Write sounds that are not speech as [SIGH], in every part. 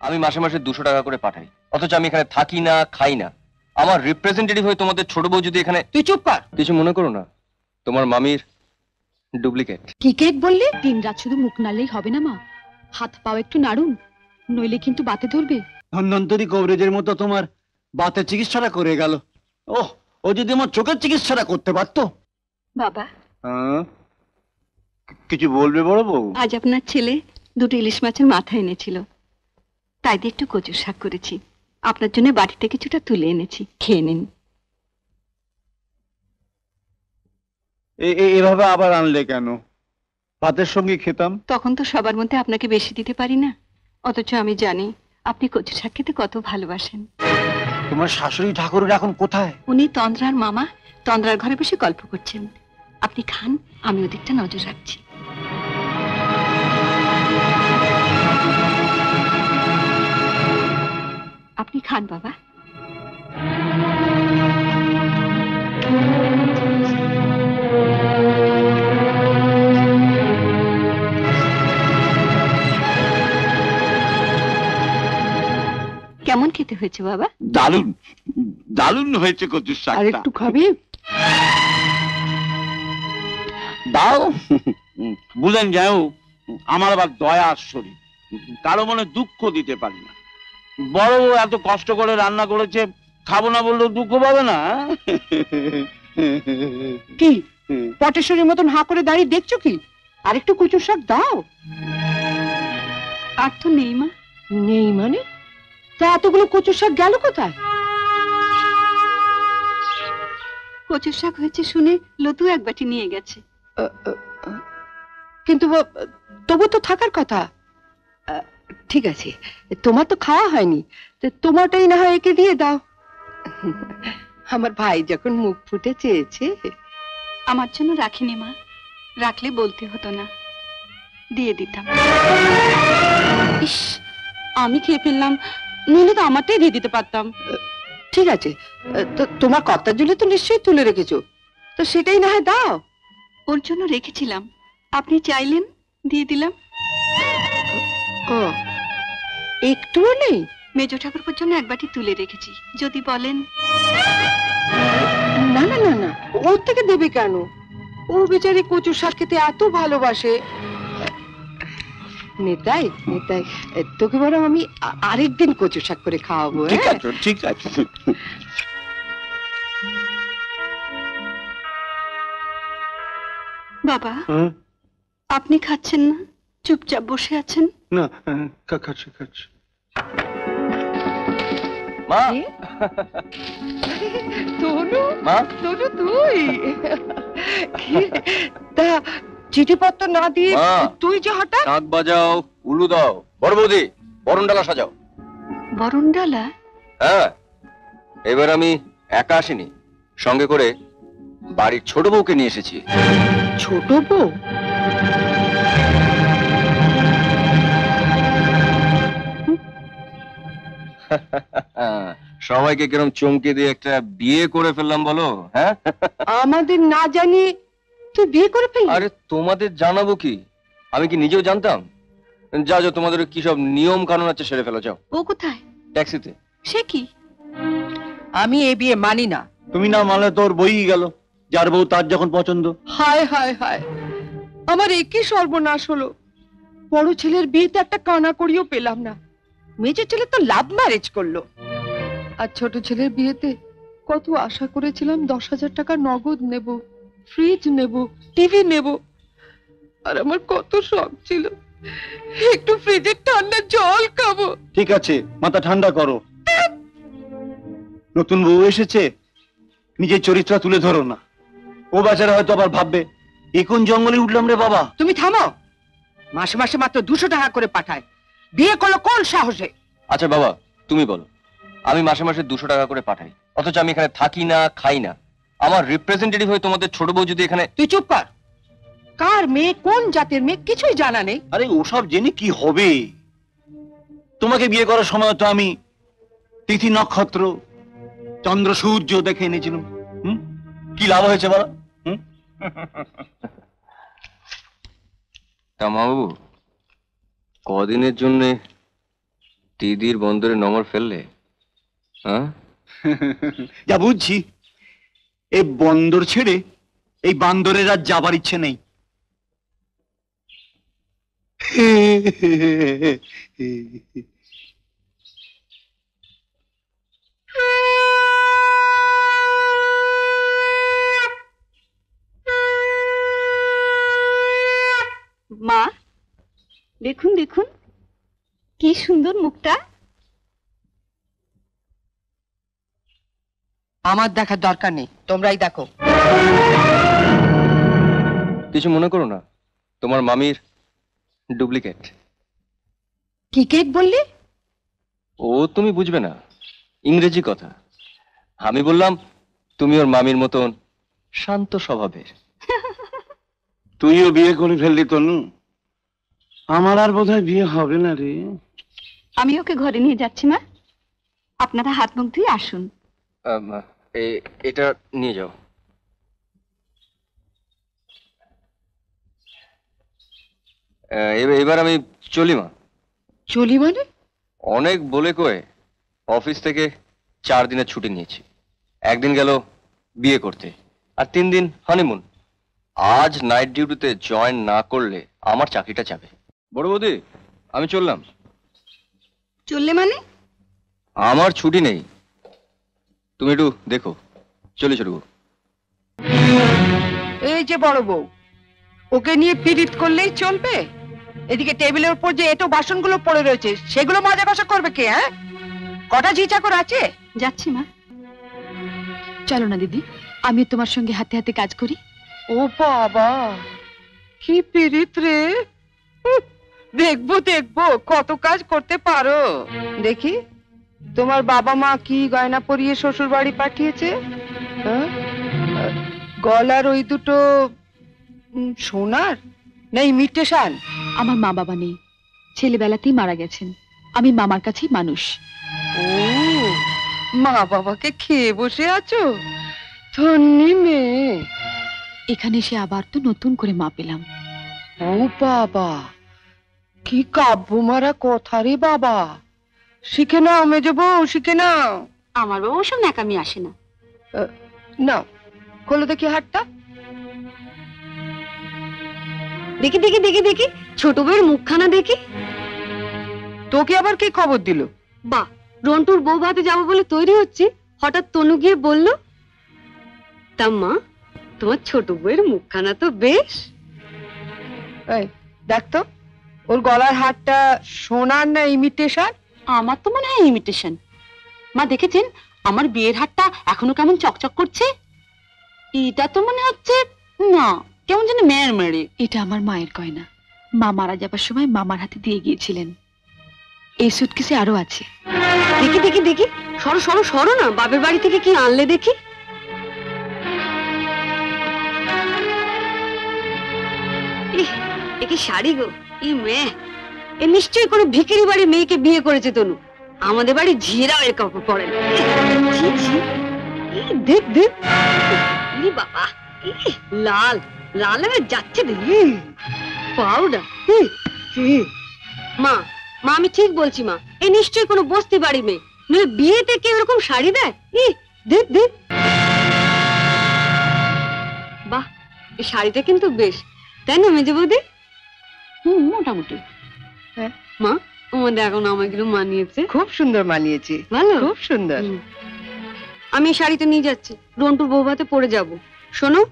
আমি মাসে মাসে দুশো টাকা করে পাঠাই। অথচ আমি এখানে থাকি না খাই না। আমার রিপ্রেজেন্টেটিভ হয়ে তোমাদের ছোট বউ যদি এখানে তুই চুপ কর। কিছু মনে করো না। তোমার মামির ডুপ্লিকেট কি কেক বললি? দিন রাত শুধু মুখ নাড়লেই হবে না মা। হাত পাও একটু নাড়ুন নইলে কিন্তু বাতে ধরবে। ধন্বন্তরী কবরেজের মতো তোমার বাতের চিকিৎসাটা করে গেল। ও ও যদি আমার চোখের চিকিৎসাটা করতে পারতো। বাবা। হ্যাঁ? কিছু বলবে বড় বউ? আজ আপনার ছেলে দুটো ইলিশ মাছের মাথা এনেছিল। তাই দিয়ে একটু কচুর শাক করেছি। আপনার জন্য বাড়িতে কিছুটা তুলে এনেছি। খেয়ে নিন। এভাবে আবার আনলে কেন? ভাতের সঙ্গে খেতাম। তখন তো সবার মধ্যে আপনাকে বেশি দিতে পারি না। অথচ আমি জানি আপনি কচু শাক খেতে কত ভালোবাসেন। তোমার শাশুড়ি ঠাকুরের এখন কোথায়? উনি তন্দ্রার মামা। তন্দ্রার ঘরে বসে গল্প করছেন। আপনি খান আমি ওদিকটা নজর রাখছি। আপনি খান বাবা। কেমন খেতে হয়েছে বাবা? দারুণ। দারুণ হয়েছে কচুর শাক আর একটু খাবে? দাও। বুঝেন যাও আমার আবার দয়ার শরীর। কারও মনে দুঃখ দিতে পারি না। বড় বউ এত কষ্ট করে রান্না করেছে খাব না বললেও দুঃখ পাবে না কি? পটেশ্বরীর মতন হাঁ করে দাঁড়িয়ে দেখছ কি? আর একটু কচুর শাক দাও। আর তো নেই মা। নেই মানে? তা এতগুলো কচুর শাক গেল কোথায়? কচুর শাক হয়েছে শুনে লতু এক বাটি নিয়ে গেছে। কিন্তু তবু তো থাকার কথা। ঠিক আছে তোমার তো খাওয়া হয়নি তো তোমারটাই না হয় একে দিয়ে দাও। আমার ভাই যখন মুখ ফুটে চেয়েছে। আমার জন্য রাখিনি মা রাখলে বলতে হতো না দিয়ে দিতাম। ইস আমি খেয়ে ফেললাম নইলে তো আমারটাই দিয়ে দিতে পারতাম। ঠিক আছে তো তোমার কর্তার জন্য তো নিশ্চয়ই তুলে রেখেছো তো সেটাই না হয় দাও। ওর জন্য রেখেছিলাম আপনি চাইলেন দিয়ে দিলাম। ও একটুও নেই? মেজ ঠাকুরপুর জন্য এক বাটি তুলে রেখেছি যদি বলেন। না না না না ওর থেকে দেবে কেন? ও বেচারি কচু শাক খেতে এত ভালোবাসে। নেতাই নেতাই তোকে বরং আমি আরেকদিন কচু শাক করে খাওয়াবো ঠিক হ্যাঁ? আছে ঠিক আছে। বাবা আপনি খাচ্ছেন না? চুপচাপ বসে আছেন? না খাচ্ছি খাচ্ছি। মা! এ? তনু? মা! তনু তুই? কি? রে? তা চিঠিপত্র না দিয়ে মা। তুই যে হঠাৎ শাঁখ বাজাও উলু দাও। বড় বৌদি বরণডালা সাজাও। বরণডালা? হ্যাঁ। এবার আমি একা আসিনি। সঙ্গে করে বাড়ির ছোট বউকে নিয়ে এসেছি। ছোট বউ? সবাইকে কিরম চমকে দিয়ে একটা বিয়ে করে ফেললাম বলো হ্যাঁ? আমাদের না জানিয়ে তুই বিয়ে করে ফেললি। আরে তোমাদের জানাব কি? আমি কি নিজেও জানতাম? যা যা তোমাদের কি সব নিয়ম কানুন আছে সেরে ফেলো যাও। ও কোথায়? ট্যাক্সিতে। সে কি? আমি এ বিয়ে মানি না। তুমি না মানলে তোর বই গেল যার বউ তার যখন পছন্দ। হায় হায় হায়। আমার একই সর্বনাশ হলো। বড় ছেলের বিয়েতে একটা কানা করিও পেলাম না। মেজর ছেলে তো লাভ ম্যারেজ করল। আর ছোট ছেলের বিয়েতে কত আশা করেছিলাম দশ হাজার টাকা নগদ নেব ফ্রিজ নেব টিভি নেব। আর আমার কত শখ ছিল একটু ফ্রিজের ঠান্ডা জল খাব। ঠিক আছে মাথা ঠান্ডা করো। নতুন বউ এসেছে নিজের চরিত্র তুলে ধরো না। ও বাজারে হয়তো আবার ভাববে এ কোন জঙ্গলে উঠলাম রে বাবা? তুমি থামো। মাসে মাসে মাত্র দুশো টাকা করে পাঠায়। বিয়ে করল কোন সাহসে? আচ্ছা বাবা তুমি বলো। আমি মাসে মাসে দুশো টাকা করে পাঠাই। অথচ আমি এখানে থাকি না খাই না। আমার রিপ্রেজেন্টেটিভ হয়ে তোমাদের ছোট বউ যদি এখানে তুই চুপ কর। কার মেয়ে কোন জাতের মেয়ে কিছুই জানা নেই। আরে ওসব জেনে কি হবে? তোমাকে বিয়ে করার সময় তো আমি তিথি নক্ষত্র চন্দ্র সূর্য দেখে এনেছিলাম। হুম? কি লাভ হয়েছে বলো? হুম? তা মা বাবু কদিনের জন্য দিদির বন্দরে নমর ফেললে? হ্যাঁ? [LAUGHS] যা বুঝছি। এই বন্দর ছেড়ে এই বান্দরের আর যাবার ইচ্ছে নেই। মা দেখুন দেখুন। কি সুন্দর মুখটা। আমার দেখার দরকার নেই তোমরাই দেখো। কিছু মনে করো না তোমার মামির ডুপ্লিকেট। কি কেক বললি? ও তুমি বুঝবে না ইংরেজি কথা। আমি বললাম তুমি ওর মামির মতন শান্ত স্বভাবের। তুইও বিয়ে করে ফেললি তনু। আমার আর বোধহয় বিয়ে হবে না রে। আমি ওকে ঘরে নিয়ে যাচ্ছি মা। আপনারা হাত মুখ ধুয়ে আসুন। এটা নিয়ে যাও। এবার- আমি চলি মা। চলি মানে? অনেক বলে কয়ে অফিস থেকে চার দিনের ছুটি নিয়েছি। একদিন গেল বিয়ে করতে আর তিন দিন হানিমুন আজ নাইট ডিউটিতে জয়েন না করলে আমার চাকরিটা যাবে। বড় বৌদি আমি চললাম। চললে মানে? আমার ছুটি নেই। তুমি একটু দেখো। চলে ছোট বউ। এই যে বড় বউ ওকে নিয়ে পিরিত করলেই চলবে? এদিকে টেবিলের উপর যে এটো বাসনগুলো পড়ে রয়েছে সেগুলো মাজা কষা করবে কে হ্যাঁ? কটা ঝি চাকর আছে? যাচ্ছি মা। চলো না দিদি। আমি তোমার সঙ্গে হাতে হাতে কাজ করি। ও বাবা কি পিরিত রে। দেখব দেখব কত কাজ করতে পারো। দেখি তোমার বাবা মা কি গয়না পরিয়ে শ্বশুর বাড়ি পাঠিয়েছে? হ্যাঁ? গলার ওই দুটো সোনার? না ইমিটেশন আমার মা বাবা নেই। ছেলেবেলাতেই মারা গেছেন। আমি মামার কাছেই মানুষ। ও মা বাবাকে খেয়ে বসে আছো? ধন্যি মেয়ে। এখানে এসে আবার তো নতুন করে মা পেলাম। ও বাবা। কি কাব্য মারা কথা রে বাবা? শিখে নাও মেজো বউ শিখে নাও। আমার বাবা ওসব ন্যাকামি আসে না। নাও খোলো দেখি হাটটা দেখি দেখি দেখি দেখি ছোট বউয়ের মুখখানা দেখি। তোকে আবার কি খবর দিল? বা রন্টুর বউ ভাতে যাব বলে তৈরি হচ্ছে হঠাৎ তনু গিয়ে বলল তা মা তোমার ছোট বউয়ের মুখখানা তো বেশ। এই দেখ তো। ওর গলার হারটা সোনার না ইমিটেশন আমার তো মনে হয় ইমিটেশন মা দেখেছেন? আমার বিয়ের হাতটা এখনও কেমন চকচক করছে? এটা তো মনে হচ্ছে না কেমন যেন মেয়ের মেরে এটা আমার মায়ের গয়না। মা মারা যাবার সময় মামার হাতে দিয়ে গিয়েছিলেন। এই সুটকেসে আরও আছে। দেখি দেখি দেখি। সরো সরো সরো না। বাপের বাড়ি থেকে কি আনলে দেখি? শাড়ি গো। ই মেয়ে। এ নিশ্চয়ই কোনো ভিখারি বাড়ির মেয়েকে বিয়ে করেছে তনু। আমাদের বাড়ি ঝিরাও এর কাপড় পরে। দেখ দেখ। বাবা লাল। লাল হয়ে যাচ্ছে পাউডার। মা মা আমি ঠিক বলছি মা। এ নিশ্চয়ই কোনো বস্তি বাড়ি মেয়ে। নইলে বিয়েতে কেউ এরকম শাড়ি দেয়? ই দেখ দেখ। বাহ এই শাড়িটা কিন্তু বেশ। তাই না মেজে বৌদি হুম মোটামুটি। হ্যাঁ। মা আমাদের এখন আমাগুলো মানিয়েছে। খুব সুন্দর মানিয়েছে। ভালো? খুব সুন্দর। আমি এই শাড়িটা নিয়ে যাচ্ছি। রন্টুর বৌভাতে পরে যাব। শোনো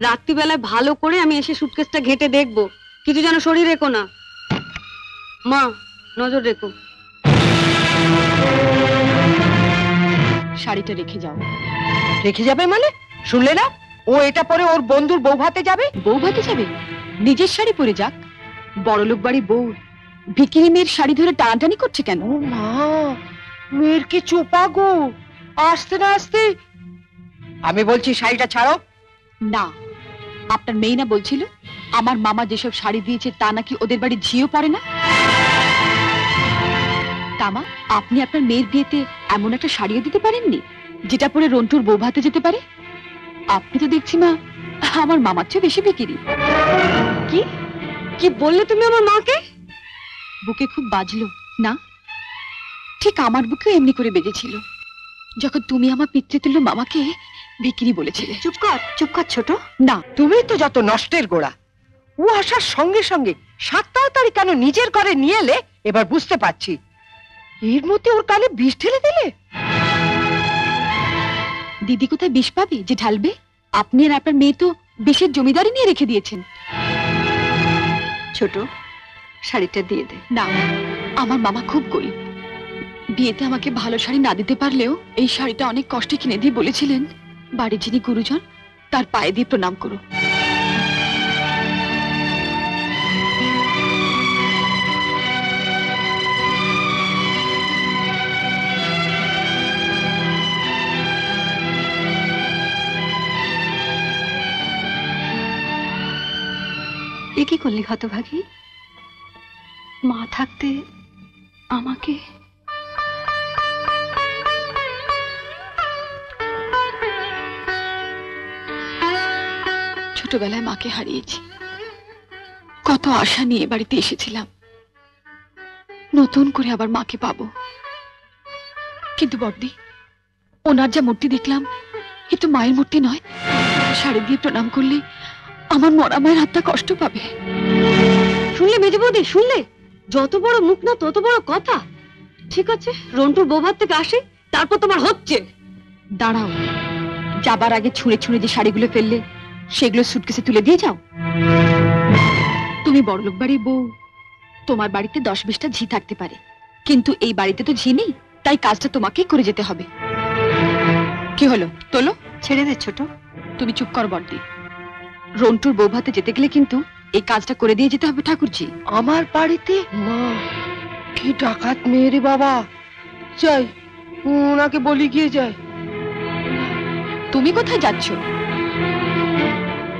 রাত্রিবেলায় ভালো করে আমি এসে সুটকেসটা ঘেটে দেখব। কিছু যেন শরীর রেখো না। মা নজর রেখো। শাড়িটা রেখে যাও। রেখে যাবে মানে? শুনলে না? ও এটা পরে ওর বন্ধুর বৌভাতে যাবে? বউ ভাতে যাবে? নিজের শাড়ি পরে যাক। বড়লোক বাড়ি বউ। ভিকিরি মেয়ের শাড়ি ধরে টানাটানি করছে কেন? ও মা মেয়ের কি চোপা গো? আসতে না আসতে। আমি বলছি শাড়িটা ছাড়ো। না আপনার মেয়ে না বলছিল আমার মামা যেসব শাড়ি দিয়েছে তা নাকি ওদের বাড়ি ঝিও পড়ে না? তামা আপনি আপনার মেয়ের বিয়েতে এমন একটা শাড়িও দিতে পারেননি যেটা পরে রন্টুর বউ ভাতে যেতে পারে? আপনি তো দেখছি মা আমার মামার চেয়ে বেশি বিকিরি কি? কি বললে তুমি আমার মাকে? বুকে খুব বাজলো না? ঠিক আমার বুকেও এমনি করে বেজেছিল। যখন তুমি আমার পিতৃতুল্য মামাকে বিক্রি বলেছিলে। চুপ কর চুপ কর ছোট। না। তুমি তো যত নষ্টের গোড়া। ও আসার সঙ্গে সঙ্গে সাত তাড়াতাড়ি কেন নিজের ঘরে নিয়ে এলে? এবার বুঝতে পারছি। এর মধ্যে ওর কালে বিষ ঢেলে দিলে? দিদি কোথায় বিষ পাবে যে ঢালবে? আপনি আর আপনার মেয়ে তো বিষের জমিদারি নিয়ে রেখে দিয়েছেন। ছোট, শাড়িটা দিয়ে দে। না, আমার মামা খুব গরিব। বিয়েতে আমাকে ভালো শাড়ি না দিতে পারলেও এই শাড়িটা অনেক কষ্টে কিনে দিয়ে বলেছিলেন, বাড়ির যিনি গুরুজন, তার পায়ে দিয়ে প্রণাম করো। এ কি করলি হতভাগী? মা থাকতে আমাকে ছোটবেলায় মাকে হারিয়েছি। কত আশা নিয়ে বাড়িতে এসেছিলাম। নতুন করে আবার মাকে পাবো। কিন্তু বর্দি ওনার যা মূর্তি দেখলাম, এ তো মায়ের মূর্তি নয়। শাড়ি দিয়ে প্রণাম করলে আমার মরা মায়ের হাতটা কষ্ট পাবে। শুনলে মেজে বৌদি শুনলে? যত বড় মুখ না তত বড় কথা। ঠিক আছে রন্টুর বৌভাত থেকে আসে তারপর তোমার হচ্ছে। দাঁড়াও যাবার আগে ছুঁড়ে ছুঁড়ে যে শাড়িগুলো ফেললে সেগুলো সুটকেসে তুলে দিয়ে যাও। তুমি বড়লোক বাড়ির বউ তোমার বাড়িতে দশ বিশটা ঝি থাকতে পারে। কিন্তু এই বাড়িতে তো ঝি নেই তাই কাজটা তোমাকেই করে যেতে হবে। কি হলো? তোলো। ছেড়ে দে ছোট। তুমি চুপ কর বর্দি রন্টুর বৌভাতে যেতে গেলে কিন্তু এই কাজটা করে দিয়ে যেতে হবে ঠাকুরজি। আমার বাড়িতে? মা কি ডাকাত মেয়ে রে বাবা। যাই ওনাকে বলি গিয়ে যায় তুমি কোথায় যাচ্ছ?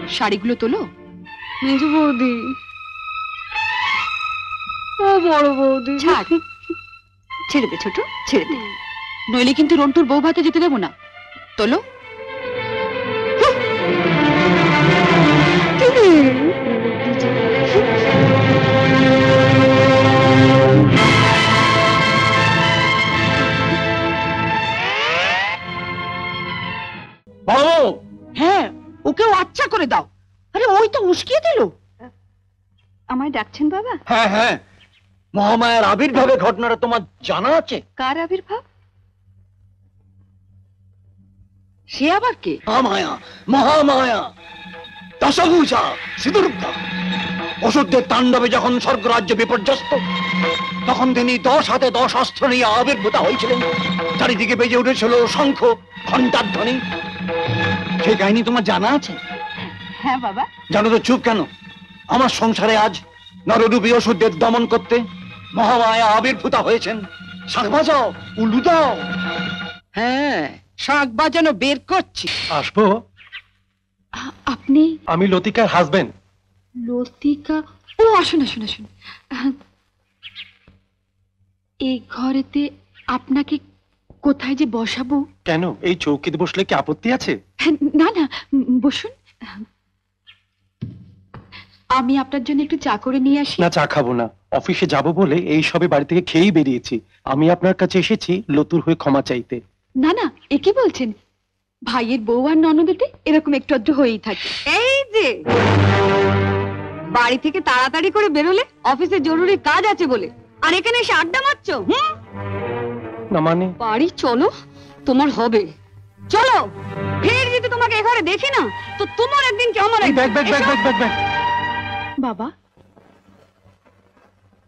শাড়িগুলো তোলো। মেজু বৌদি। ও বড় বৌদি। ছাড়। ছেড়ে দে ছোট ছেড়ে দে। নইলে কিন্তু রন্টুর বউ ভাতে যেতে দেবো না। তোলো। ডাকছেন বাবা? হ্যাঁ হ্যাঁ। মহামায়ার আবির্ভাবে ঘটনাটা তোমার জানা আছে? কার আবির্ভাব? সে আবার কে? মহামায়া মহামায়া। দশভূষা সিঁদুর্গা অসুরদের তাণ্ডবে যখন স্বর্গরাজ্য বিপর্যস্ত তখন তিনি দশ হাতে দশ অস্ত্র নিয়ে আবির্ভূতা হয়েছিলেন। চারিদিকে বেজে উঠেছিল শঙ্খ ঘণ্টার ধ্বনি। সেই কাহিনী তোমার জানা আছে? হ্যাঁ বাবা। জানো তো চুপ কেন? আমার সংসারে আজ নররূপী অসুরদের দমন করতে মহামায়া আবির্ভূতা হয়েছেন। শাক বাজাও উল্লু দাও। হ্যাঁ শাঁখ বাজানো বের করছি। আসব? আপনি? আমি লতিকার হাজবেন্ড। লতিকা? ও আসুন আসুন আসুন। এই ঘরেতে আপনাকে কোথায় যে বসাবো? কেন? এই চৌকিতে বসলে কি আপত্তি আছে? না না বসুন। আমি আপনার জন্য একটু চা করে নিয়ে আসি। না চা খাব না। অফিসে যাব বলে এই সবে বাড়ি থেকে খেয়েই বেরিয়েছি। আমি আপনার কাছে এসেছি লতুর হয়ে ক্ষমা চাইতে। না না এ কি বলছেন? ভাইয়ের বউ আর ননদেতে এরকম একটু আধটু হয়েই থাকে। এই যে বাড়ি থেকে তাড়াতাড়ি করে বেরোলে অফিসে জরুরি কাজ আছে বলে। আর এখানে এসে আড্ডা মারছো? হুম? না মানে? বাড়ি চলো তোমার হবে। চলো ফের যদি তোমাকে এখানে দেখি না তো তোমার একদিন কি আমার bag. Bag. Bag bag bag বাবা।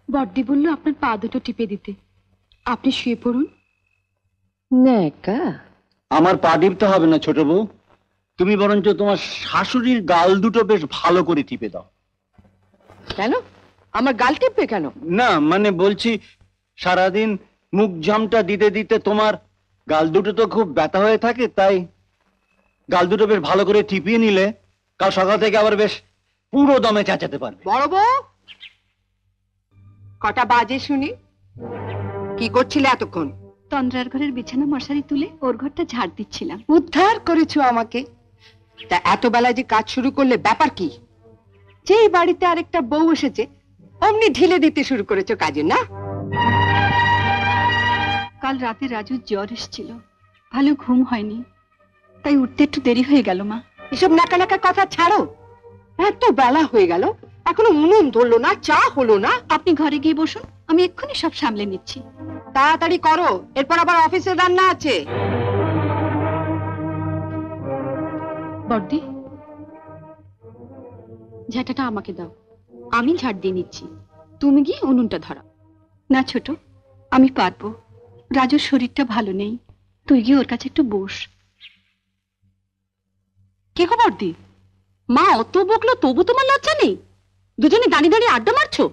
বড়দি বলল আপনার পা দুটো টিপে দিতে। আপনি শুয়ে পড়ুন। নেকা আমার পা টিপতে হবে না ছোট বউ। তুমি বরঞ্চ তোমার শাশুড়ির গাল দুটো বেশ ভালো করে টিপে দাও। কেন? আমার গাল টিপবে কেন? না মানে বলছি সারাদিন মুখ জামটা দিতে দিতে তোমার গাল দুটো তো খুব ব্যথা হয়ে থাকে তাই গাল দুটো বেশ ভালো করে টিপিয়ে নিলে কাল সকাল থেকে আবার বেশ পুরো দমে চেঁচাতে পারবে। বড় বউ? কটা বাজে শুনি। কি করছিলে এতক্ষণ? তন্দ্রার ঘরের বিছানা মশারি তুলে ওর ঘরটা ঝাড় দিচ্ছিলাম। উদ্ধার করেছ আমাকে। তা এত বেলায় যে কাজ শুরু করলে ব্যাপার কি? যেই বাড়িতে আরেকটা বউ এসেছে অমনি ঢিলে দিতে শুরু করেছ কাজে না? কাল রাতে রাজুর জ্বর এসেছিল। ভালো ঘুম হয়নি। তাই উঠতে একটু দেরি হয়ে গেল মা। এসব নাকা নাকা কথা ছাড়ো। এত বেলা হয়ে গেল এখনও উনুন ধরলো না চা হলো না। আপনি ঘরে গিয়ে বসুন আমি এক্ষুনি সব সামলে নিচ্ছি। তাড়াতাড়ি করো এরপর আবার অফিসের রান্না আছে। বর্দি ঝাঁটাটা আমাকে দাও আমি ঝাড় দিয়ে নিচ্ছি। তুমি গিয়ে উনুনটা ধরা। না ছোট আমি পারব। রাজুর শরীরটা ভালো নেই তুই গিয়ে ওর কাছে একটু বস। কে খবর দি? মা অত বকলো তবু তোমার লজ্জা নেই? দুজনে দাঁড়িয়ে দাঁড়িয়ে আড্ডা মারছো?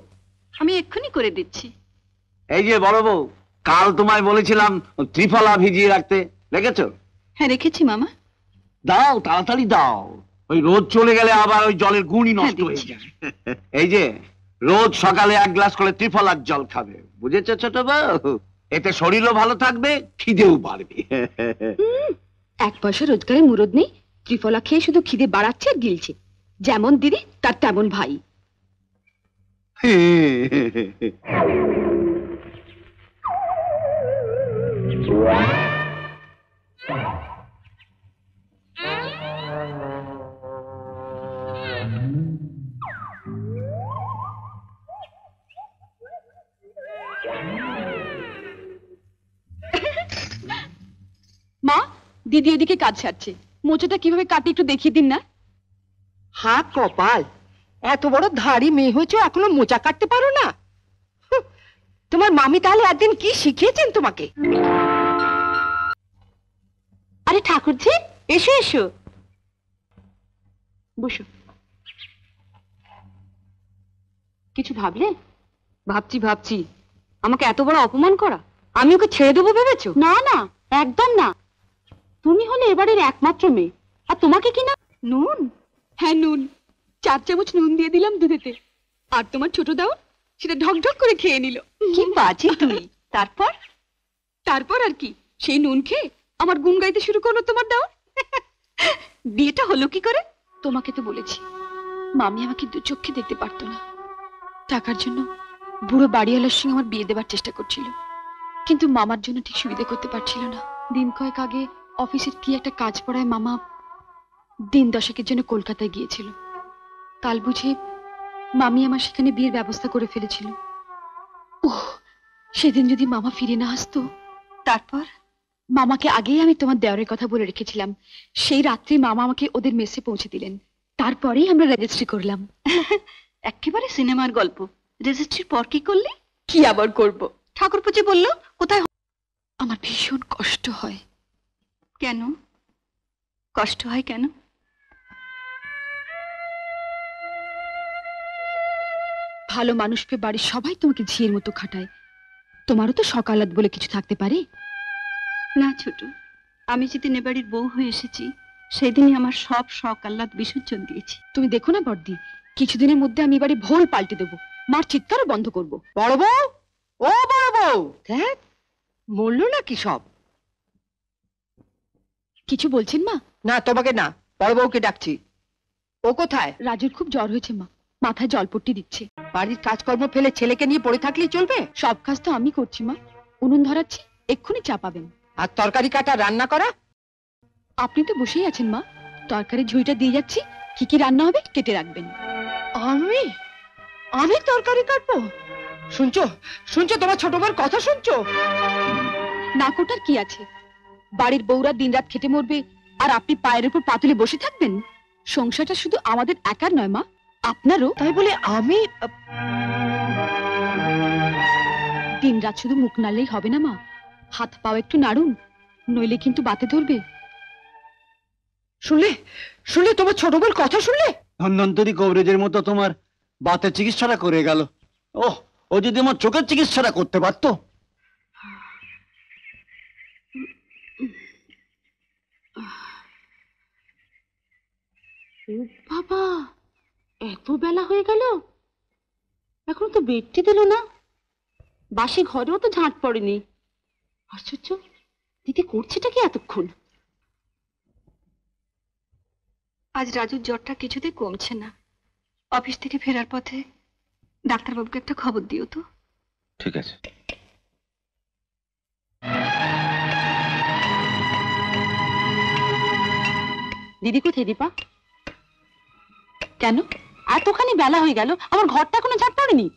আমি এক্ষুনি করে দিচ্ছি। এই যে বড় বউ কাল তোমায় বলেছিলাম ত্রিফলা ভিজিয়ে রাখতে। রেখেছো হ্যাঁ রেখেছি মামা। দাও তাড়াতাড়ি দাও। ওই রোদ চলে গেলে আবার ওই জলের গুণই নষ্ট হ্যাঁ, হয়ে। যায়। এই যে রোজ সকালে এক গ্লাস করে ত্রিফলার জল খাবে। বুঝেছ ছোট বউ? এতে শরীরও ভালো থাকবে খিদেও বাড়বে। এক পয়সা রোজগারের মুরদ নেই। ত্রিফলা খেয়ে শুধু খিদে বাড়াচ্ছে আর গিলছে। যেমন দিদি তার তেমন ভাই। মা দিদি এদিকে কাজ সারছে। মোচাটা কীভাবে কাটে একটু দেখিয়ে দিন না। হা কপাল। এত বড় ধাড়ি মেয়ে হয়েছে এখনও মোচা কাটতে পারো না। তোমার মামি তাহলে একদিন কি শিখিয়েছেন তোমাকে? আরে ঠাকুরজি এসো এসো। বসো। কিছু ভাবলে? ভাবছি ভাবছি। আমাকে এত বড় অপমান করা? আমি ওকে ছেড়ে দেবো ভেবেছো? না না একদম না। তুমি হলে এবারের একমাত্র মেয়ে। আর তোমাকে কি না নুন? হ্যাঁ নুন। চার চামচ নুন দিয়ে দিলাম দুধেতে। আর তোমার ছোট দাও সেটা ঢক ঢক করে খেয়ে নিল। কি বাজে তুই তারপর? তারপর আর কি? সেই নুন খেয়ে আমার গুণ গাইতে শুরু করল তোমার দাও। বিয়েটা হলো কি করে? তোমাকে তো বলেছি মামি আমাকে দু চোখে দেখতে পারতো না। টাকার জন্য বুড়ো বাড়িওয়ালার সঙ্গে আমার বিয়ে দেবার চেষ্টা করছিল। কিন্তু মামার জন্য ঠিক সুবিধা করতে পারছিল না। দিন কয়েক আগে অফিসের কি একটা কাজ পড়ায় মামা দিন দশেকের জন্য কলকাতায় গিয়েছিল। কাল বুঝে মামি আমার সেখানে বিয়ের ব্যবস্থা করে ফেলেছিল। ওহ সেদিন যদি মামা ফিরে না আসতো। তারপর? মামাকে আগেই আমি তোমার দেওয়ারের কথা বলে রেখেছিলাম। সেই রাত্রি মামা আমাকে ওদের মেসে পৌঁছে দিলেন। তারপরেই আমরা রেজিস্ট্রি করলাম। [LAUGHS] একেবারে সিনেমার গল্প। রেজিস্ট্রির পর কি করলে? কি আবার করব? ঠাকুর পুজো বলল কোথায় আমার ভীষণ কষ্ট হয়। কেন? কষ্ট হয় কেন? ভালো মানুষকে বাড়ির সবাই তোমাকে ঝিয়ের মতো খাটায়। তোমারও তো সকালাত বলে কিছু থাকতে পারে? না ছোট আমি যেদিন এ বাড়ির বউ হয়ে এসেছি সেদিনই আমার সব শখ আহ্লাদ বিসর্জন দিয়েছি। তুমি দেখো না বর্দি কিছুদিনের মধ্যে আমি এবারে ভোল পাল্টে দেবো। মার চিৎকারও বন্ধ করব। বড় বউ? ও বড় বউ? দেখ বলল না কি সব? কিছু বলছেন মা? না তোমাকে না বড় বউকে ডাকছি। ও কোথায়? রাজুর খুব জ্বর হয়েছে মা। মাথায় জলপট্টি দিচ্ছে। বাড়ির কাজকর্ম ফেলে ছেলেকে নিয়ে পড়ে থাকলেই চলবে? সব কাজ তো আমি করছি মা। উনুন ধরাচ্ছি এক্ষুনি চা পাবেন। আর তরকারি কাটা রান্না করা? আপনি তো বসেই আছেন মা। তরকারি ঝুড়িটা দিয়ে যাচ্ছি। কি কি রান্না হবে কেটে রাখবেন। আমি? আমি তরকারি কাটবো? শুনছো? শুনছো তোমার ছোট বোন কথা শুনছো? না কোটার কি আছে? বাড়ির বউরা দিনরাত খেটে মরবে আর আপনি পায়ের উপর পাতুলে বসে থাকবেন? সংসারটা শুধু আমাদের একার নয় মা। আপনারও। তাই বলে আমি দিনরাত শুধু মুখ নাড়লেই হবে না মা। হাত পাও একটু নাড়ুন নইলে কিন্তু বাতে ধরবে। শুনলে শুনলে তোমার ছোট বোন কথা শুনলে? ধন্বন্তরী কবরেজের মতো তোমার বাতের চিকিৎসাটা করে গেল। ওহ ও যদি আমার চোখের চিকিৎসাটা করতে পারতো? বাবা এত বেলা হয়ে গেল। এখনও তো বেডটি দিল না। বাসে ঘরেও তো ঝাঁট পড়েনি। আশ্চর্য দিদি করছেটা কি এতক্ষণ? আজ রাজুর জ্বরটা কিছুতে কমছে না। অফিস থেকে ফেরার পথে ডাক্তারবাবুকে একটা খবর দিও তো। ঠিক আছে। দিদি কোথায় দীপা? কেন? এতখানি বেলা হয়ে গেল আমার ঘরটা এখনও ঝাঁট পড়েনি?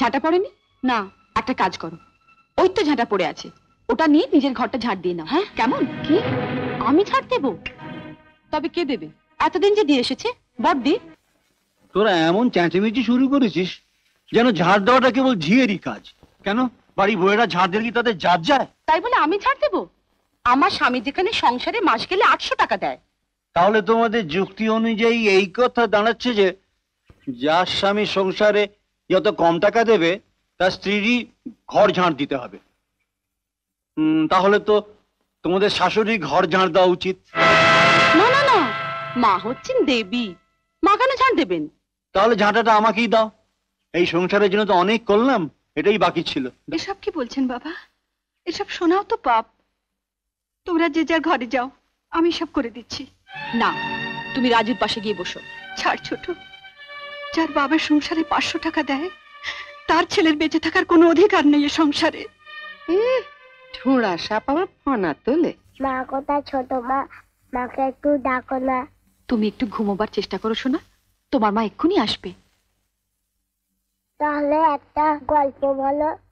ঝাঁটা পড়েনি? না একটা কাজ করো। ওই তো ঝাঁটা পড়ে আছে। ওটা নিয়ে নিজের ঘরটা ঝাড় দিয়ে নাও। হ্যাঁ? কেমন? কি? আমি ঝাড় দেবো? তবে কে দেবে? এতদিন যে দিয়ে এসেছে বড়দি। তোরা এমন চেঁচেমেচি শুরু করেছিস যেন ঝাড় দেওয়াটা কেবল ঝিয়েরই কাজ। কেন? বাড়ি বইয়েরা ঝাড় দিলে কি তাদের জাত যায়? তাই বলে আমি ঝাড় দেবো? আমার স্বামী যেখানে সংসারে মাস গেলে আটশো টাকা দেয়। তাহলে তোমাদের যুক্তি অনুযায়ী এই কথা দাঁড়াচ্ছে যে যার স্বামী সংসারে যত কম টাকা দেবে তার স্ত্রীরই ঘর ঝাড় দিতে হবে। তাহলে তো তোমাদের শাশুড়ি ঘর ঝাড় দেওয়া উচিত। না না না। মা হচ্ছেন দেবী। মা কেন ঝাড় দেবেন? তাহলে ঝাঁটাটা আমাকেই দাও। এই সংসারের জন্য তো অনেক করলাম এটাই বাকি ছিল। এসব কি বলছেন বাবা? এসব শোনাও তো পাপ। তোমরা যে যার ঘরে যাও আমি সব করে দিচ্ছি। না তুমি রাজুর পাশে গিয়ে বসো। ছাড় ছোট। যার বাবার সংসারে পাঁচশো টাকা দেয় তার ছেলের বেঁচে থাকার কোনো অধিকার নেই সংসারে। ঠোঁড়া সাপ আমার ফনা তোলে। মা কোথায় ছোট মা? মাকে একটু ডাকো না। তুমি একটু ঘুমোবার চেষ্টা করো শোনা তোমার মা এক্ষুনি আসবে। তাহলে একটা গল্প বলো।